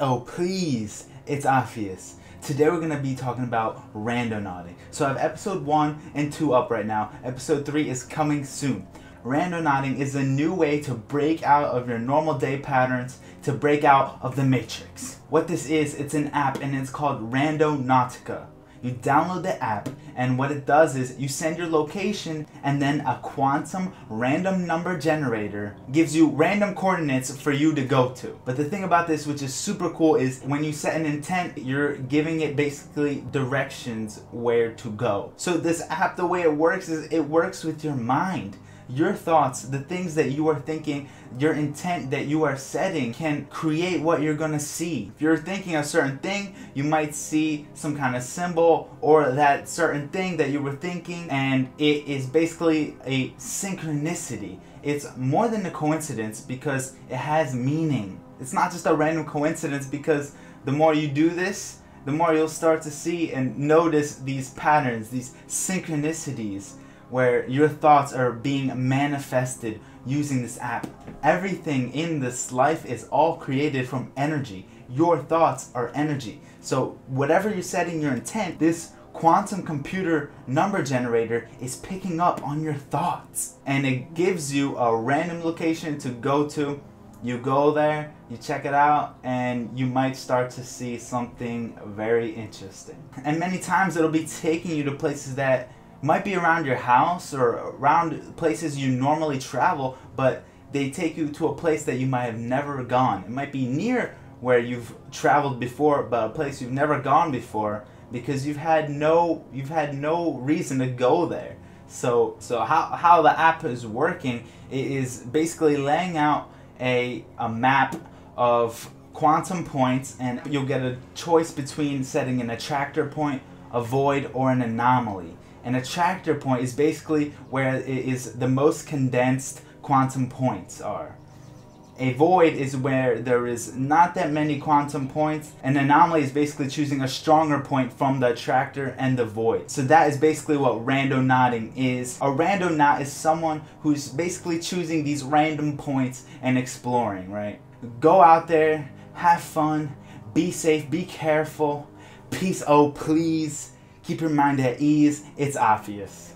Oh please, it's Opvious. Today we're going to be talking about randonauting. So I have episode 1 and 2 up right now. Episode 3 is coming soon. Randonauting is a new way to break out of your normal day patterns, to break out of the matrix. What this is, it's an app and it's called Randonautica. You download the app, and what it does is you send your location, and then a quantum random number generator gives you random coordinates for you to go to. But the thing about this, which is super cool, is when you set an intent, you're giving it basically directions where to go. So, this app, the way it works is it works with your mind your thoughts, the things that you are thinking, your intent that you are setting can create what you're to see. If you're thinking a certain thing, you might see some kind of symbol or that certain thing that you were thinking, and it is basically a synchronicity. It's more than a coincidence because it has meaning. It's not just a random coincidence because the more you do this, the more you'll start to see and notice these patterns, these synchronicities where your thoughts are being manifested using this app. Everything in this life is all created from energy. Your thoughts are energy. So, whatever you're setting your intent, this quantum computer number generator is picking up on your thoughts and it gives you a random location to go to. You go there, you check it out, and you might start to see something very interesting. And many times it'll be taking you to places that might be around your house or around places you normally travel, but they take you to a place that you might have never gone. It might be near where you've traveled before, but a place you've never gone before because you've had no you've had no reason to go there. So so how how the app is working is basically laying out a a map of quantum points and you'll get a choice between setting an attractor point, a void or an anomaly. An attractor point is basically where it is the most condensed quantum points are. A void is where there is not that many quantum points. An anomaly is basically choosing a stronger point from the attractor and the void. So that is basically what randonauting is. A randonaut is someone who's basically choosing these random points and exploring, right? Go out there, have fun, be safe, be careful. Peace, oh please. Keep your mind at ease. It's Opvious.